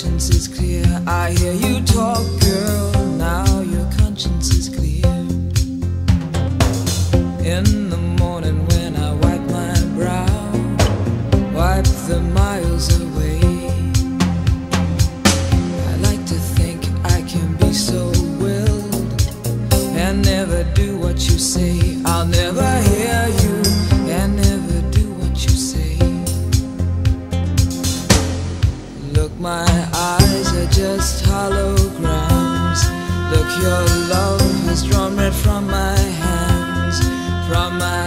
I hear you talk, girl. Now your conscience is clear. In the morning when I wipe my brow, wipe the miles away. Look, my eyes are just holograms. Look, your love has drawn red from my hands, from my